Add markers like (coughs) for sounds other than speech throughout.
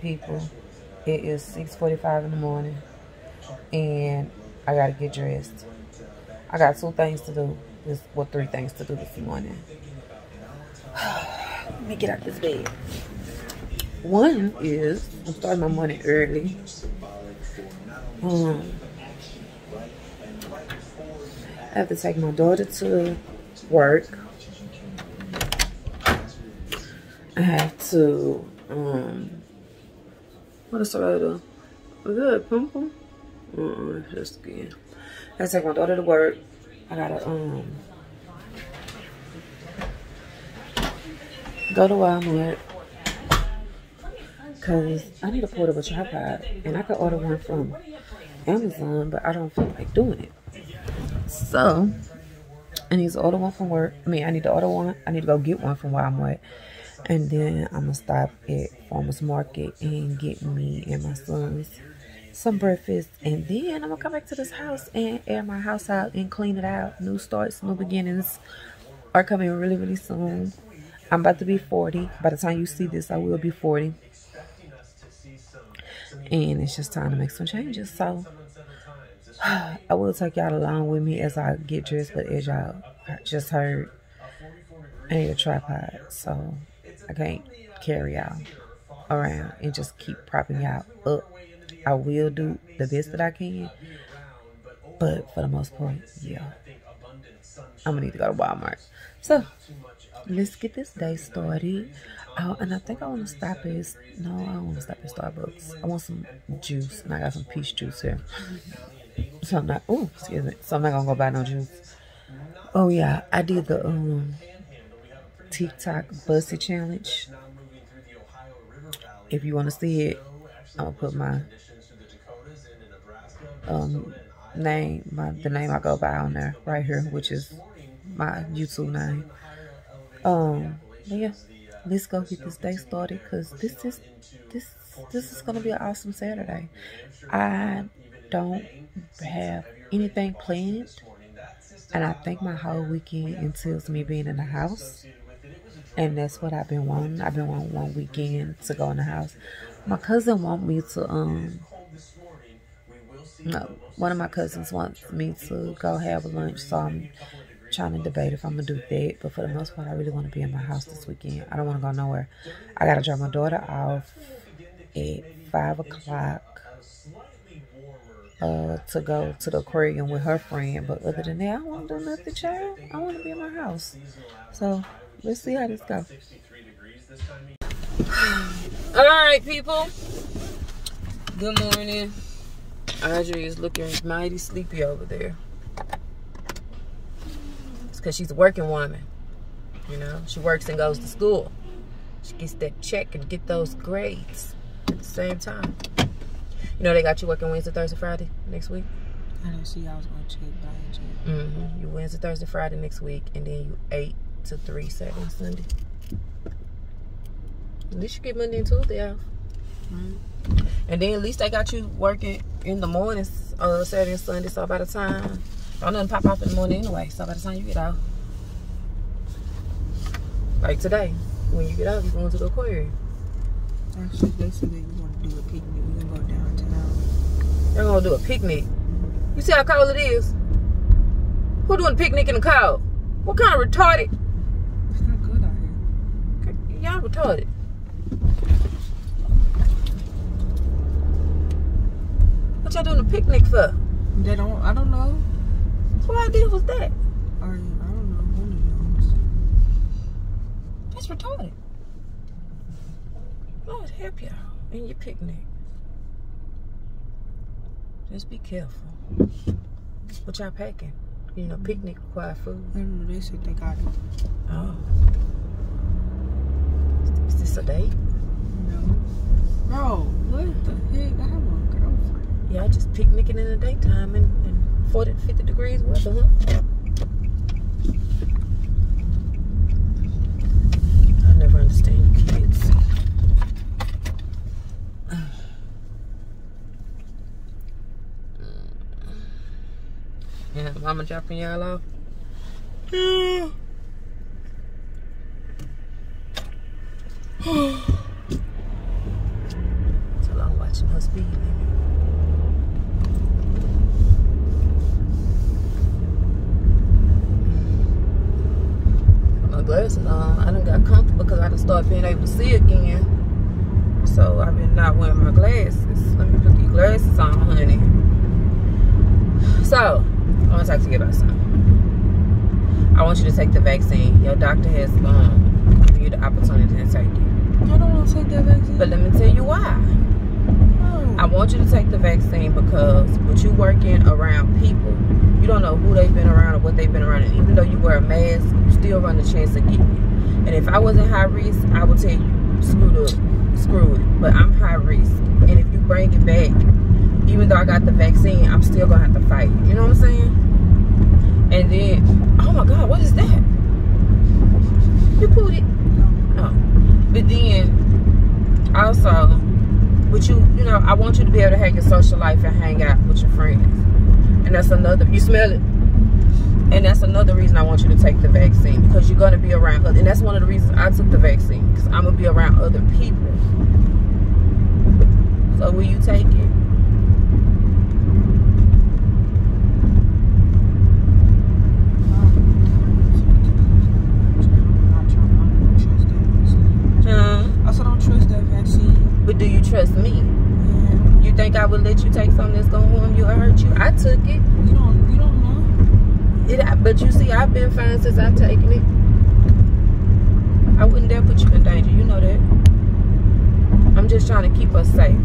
people. It is 6.45 in the morning. And I got to get dressed. I got two things to do. This, well, three things to do this morning. (sighs) Let me get out this bed. One is I'm starting my morning early. Um, I have to take my daughter to work. I have to um what else I gotta do? That a pimple? Uh-uh, just again. I take my daughter to work. I gotta um go to Walmart because I need a portable tripod and I could order one from Amazon, but I don't feel like doing it. So I need to order one from work. I mean, I need to order one. I need to go get one from Walmart. And then I'm going to stop at Farmer's Market and get me and my sons some breakfast. And then I'm going to come back to this house and air my house out and clean it out. New starts, new beginnings are coming really, really soon. I'm about to be 40. By the time you see this, I will be 40. And it's just time to make some changes. So (sighs) I will take y'all along with me as I get dressed. But as y'all just heard, I need a tripod. So I can't carry y'all around and just keep propping y'all up. I will do the best that I can. But for the most part, yeah. I'm gonna need to go to Walmart. So let's get this day started. Oh, and I think I want to stop at no, I don't want to stop at Starbucks. I want some juice, and I got some peach juice here. So I'm not. Oh, excuse me. So I'm not gonna go buy no juice. Oh yeah, I did the um TikTok Buss It challenge. If you want to see it, I'll put my um name, my the name I go by on there right here, which is my YouTube name. Um, yeah, let's go get this day started because this is this this is gonna be an awesome Saturday. I don't have anything planned, and I think my whole weekend entails me being in the house, and that's what I've been wanting. I've been wanting one weekend to go in the house. My cousin want me to um. No, one of my cousins wants me to go have lunch, so I'm trying to debate if I'm gonna do that. But for the most part, I really want to be in my house this weekend. I don't want to go nowhere. I gotta drop my daughter off at five o'clock uh, to go to the aquarium with her friend. But other than that, I don't want to do nothing, child. I want to be in my house. So let's see how this goes. All right, people. Good morning. Audrey is looking mighty sleepy over there. It's because she's a working woman. You know, she works and goes to school. She gets that check and get those grades at the same time. You know they got you working Wednesday, Thursday, Friday next week? I didn't see I was going to check, but I didn't check. Mm-hmm. You Wednesday, Thursday, Friday next week, and then you 8 to 3 Saturday and Sunday. At least you get Monday and Tuesday off. Right. And then at least they got you working in the mornings, uh, Saturday and Sunday. So by the time, don't nothing pop off in the morning anyway. So by the time you get out, like today, when you get out, you're going to the aquarium. Actually, they said they want to do a picnic. We're going to go downtown. They're going to do a picnic. You see how cold it is? Who doing a picnic in the cold? What kind of retarded? It's not good out here. Y'all retarded. What y'all doing a picnic for? They don't, I don't know. What idea was that? Or, I don't know, one of those. That's retarded. Lord help y'all in your picnic. Just be careful. What y'all packing? You know, picnic require food. I don't know, they said they got it. Oh. Is this a date? No. Bro, what the heck? I have a girlfriend. Yeah, just picnicking in the daytime and, and 40 50 degrees weather, huh? I never understand you kids. (sighs) Yeah, mama dropping y'all off. (sighs) Yeah. A speed limit. My glasses on. I done got comfortable because I done started being able to see again. So I've been not wearing my glasses. Let me put these glasses on, honey. So, I want to talk to you about something. I want you to take the vaccine. Your doctor has um, given you the opportunity to take it. I don't want to take that vaccine. But let me tell you why. Oh. I want you to take the vaccine because with you working around people, you don't know who they've been around or what they've been around. And even though you wear a mask, you still run the chance of getting it. And if I wasn't high risk, I would tell you, screw the, screw it. But I'm high risk. And if you bring it back, even though I got the vaccine, I'm still gonna have to fight. You know what I'm saying? And then, oh my God, what is that? You put it. But then, also, with you, you know, I want you to be able to have your social life and hang out with your friends. And that's another, you smell it? And that's another reason I want you to take the vaccine because you're going to be around, and that's one of the reasons I took the vaccine because I'm going to be around other people. So will you take it? Huh? I said I don't trust that vaccine. But do you trust me? Yeah. You think I would let you take something that's going to harm you or hurt you? I took it. You don't we don't know. It, but you see, I've been fine since I've taken it. I wouldn't dare put you in danger. You know that. I'm just trying to keep us safe.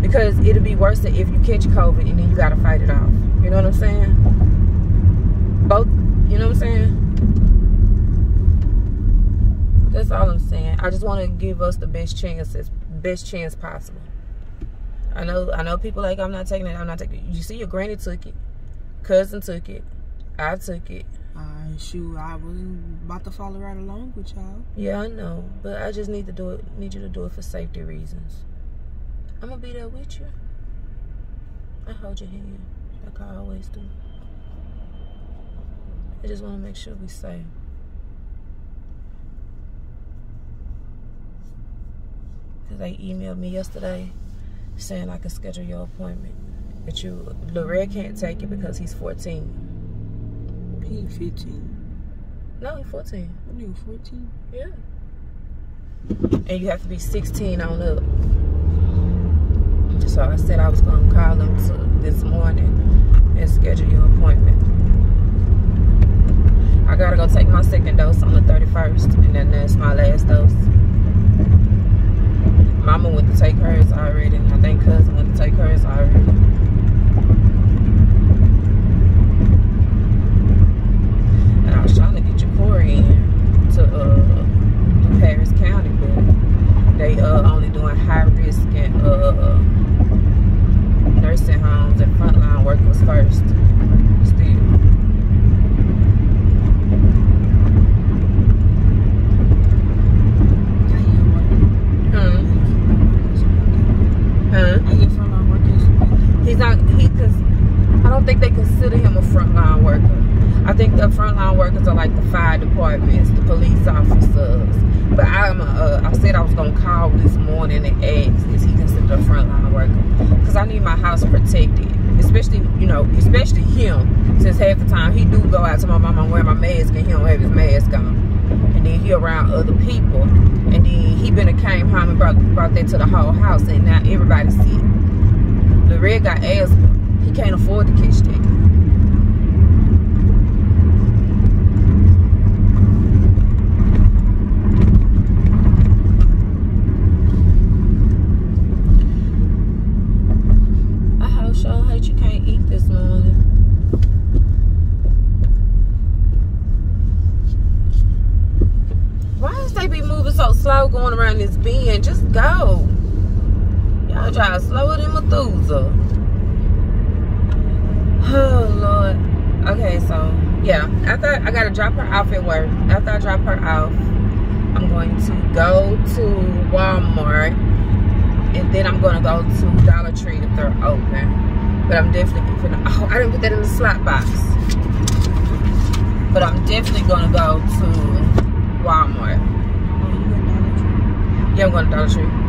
Because it'll be worse than if you catch COVID and then you gotta fight it off. You know what I'm saying? Both, you know what I'm saying? That's all I'm saying. I just want to give us the best chances, best chance possible. I know, I know people like I'm not taking it. I'm not taking it. You see, your granny took it, cousin took it, I took it. Uh, shoot, I wasn't about to follow right along with y'all. Yeah, I know, but I just need to do it. Need you to do it for safety reasons. I'm gonna be there with you. I hold your hand like I always do. I just want to make sure we safe. Cause they emailed me yesterday saying I could schedule your appointment, but you, Lorette can't take it because he's 14. P fifteen. No, he's 14. What are you, fourteen? Yeah. And you have to be 16 on up. So I said I was going to call them to this morning and schedule your appointment. I got to go take my second dose on the 31st, and then that's my last dose. Mama went to take hers already, I think cousin went to take hers already. And I was trying to get Ja'Cory in to uh, Harris County, but they uh, only doing high risk and uh, nursing homes and frontline workers first. Still. Hmm. Huh? I get frontline workers. He's not he cause I don't think they consider him a frontline worker. I think the frontline workers are like the fire departments, the police officers. But I'm uh, I said I was gonna call this morning and ask is he considered a frontline worker? Because I need my house protected, especially you know, especially him. Since half the time he do go out to my mama and wear my mask and he don't have his mask on, and then he around other people, and then he been a came home and brought brought that to the whole house, and now everybody sick. The red got asthma. Afford you can't eat this morning. Why is they be moving so slow going around this bend? Just go. Y'all try slower than Methuselah. Oh Lord. Okay, so yeah. After I gotta drop her off at work. After I drop her off, I'm going to go to Walmart and then I'm gonna go to Dollar Tree if they're open. But I'm definitely gonna oh I didn't put that in the slot box. But I'm definitely gonna go to Walmart. Oh, you at Dollar Tree? Yeah, I'm going to Dollar Tree.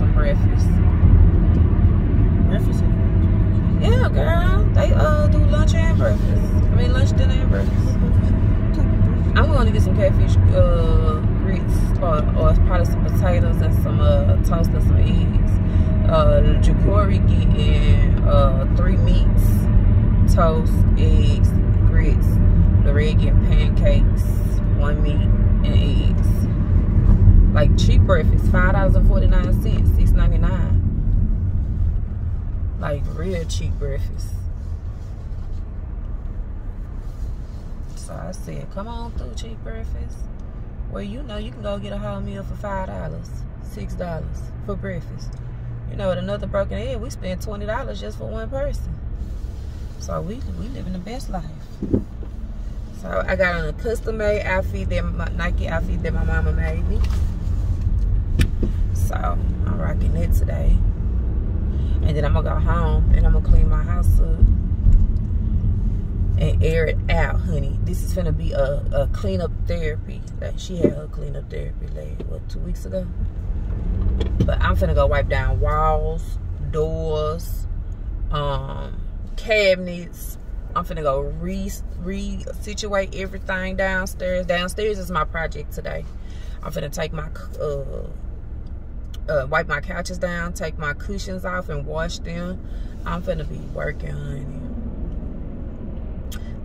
some breakfast. Breakfast at French. Yeah, girl. They uh do lunch and breakfast. I mean lunch, dinner, and breakfast. What type of breakfast? I'm going to get some catfish uh, grits or, or probably some potatoes and some uh, toast and some eggs. Uh, Ja'Cory getting uh, three meats, toast, eggs, grits. Lorraine getting pancakes, one meat, and eggs. Like cheap breakfast, five dollars and forty nine cents, six ninety nine. Like real cheap breakfast. So I said, come on through cheap breakfast. Well, you know you can go get a whole meal for five dollars, six dollars for breakfast. You know, at another broken egg, we spend twenty dollars just for one person. So we we living the best life. So I got a custom made outfit that my Nike outfit that my mama made me. So I'm rocking it today. And then I'm gonna go home and I'm gonna clean my house up and air it out, honey. This is gonna be a, a cleanup therapy. Like she had her cleanup therapy like what two weeks ago. But I'm finna go wipe down walls, doors, um, cabinets. I'm finna go re re situate everything downstairs. Downstairs is my project today. I'm finna take my uh uh, wipe my couches down, take my cushions off, and wash them. I'm finna be working, honey,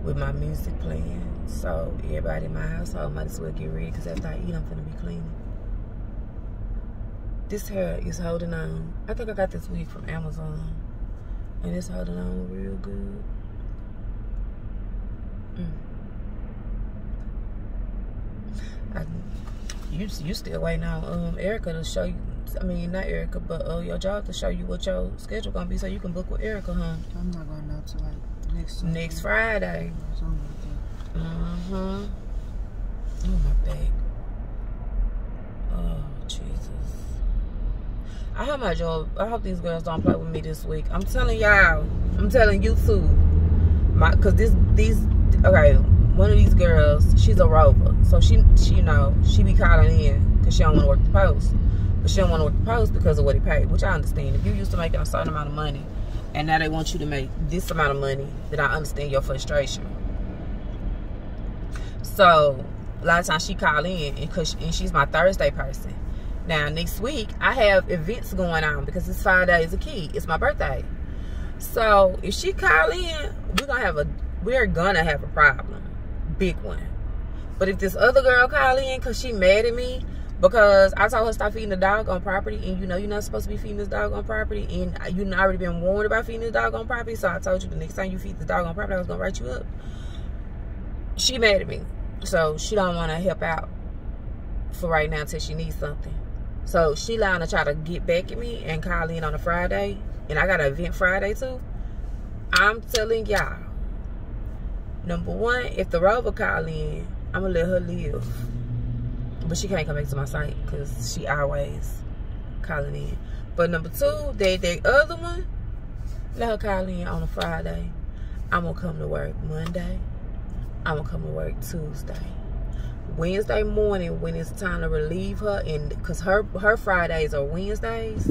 with my music playing. So everybody in my household might as well get ready because after I eat, I'm finna be cleaning. This hair is holding on. I think I got this wig from Amazon, and it's holding on real good. Mm. I, you you still waiting on um Erica to show you. I mean, not Erica, but uh, your job to show you what your schedule gonna be, so you can book with Erica, huh? I'm not gonna know till like next Next Friday. like that. Uh-huh. Oh my back. Oh Jesus. I hope my job. I hope these girls don't play with me this week. I'm telling y'all. I'm telling you too. My, cause this these okay. One of these girls, she's a rover, so she she you know she be calling in because she don't want to work the post, but she don't want to work the post because of what he paid, which I understand. If you used to making a certain amount of money, and now they want you to make this amount of money, then I understand your frustration. So a lot of times she call in and cause and she's my Thursday person. Now next week I have events going on because it's five days a key. It's my birthday. So if she call in, we're gonna have a we're gonna have a problem. Big one. But if this other girl call in cause she mad at me because I told her stop feeding the dog on property and you know you're not supposed to be feeding this dog on property and you've already been warned about feeding the dog on property, so I told you the next time you feed the dog on property I was gonna write you up. She mad at me. So she don't want to help out for right now until she needs something. So she lying to try to get back at me and call in on a Friday. And I got an event Friday too. I'm telling y'all. Number one, if the rover call in, I'm gonna let her live. But she can't come back to my site because she always calling in. But number two, they the other one, let her call in on a Friday. I'm gonna come to work Monday. I'm gonna come to work Tuesday. Wednesday morning when it's time to relieve her and because her her Fridays are Wednesdays.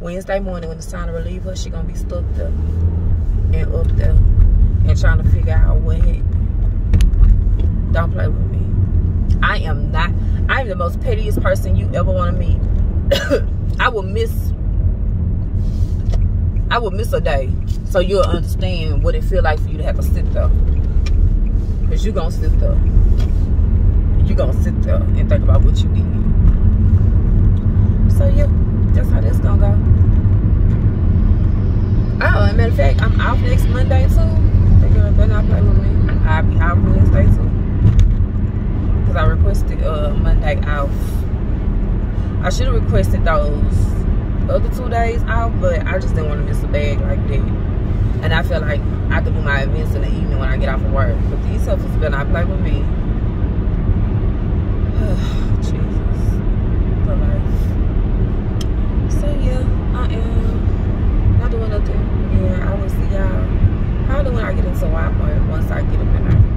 Wednesday morning when it's time to relieve her, she gonna be stuck there and up there and trying to figure out what. Don't play with me. I am not I am the most pettiest person you ever want to meet. (coughs) I will miss I will miss a day so you'll understand what it feel like for you to have to sit there. Cause you gonna sit there. You gonna sit there and think about what you did. So yeah, that's how this gonna go. Oh, and matter of fact, I'm off next Monday too. They gonna better not play with me. I'll be out Wednesday too. Cause I requested uh Monday off. I should have requested those other two days off, but I just didn't want to miss a bag like that. And I feel like I could do my events in the evening when I get off of work. But these suckers better not play with me. (sighs) Jesus. The life. So yeah, I am not doing nothing. And I will see y'all probably when I get into Walmart once I get up in there.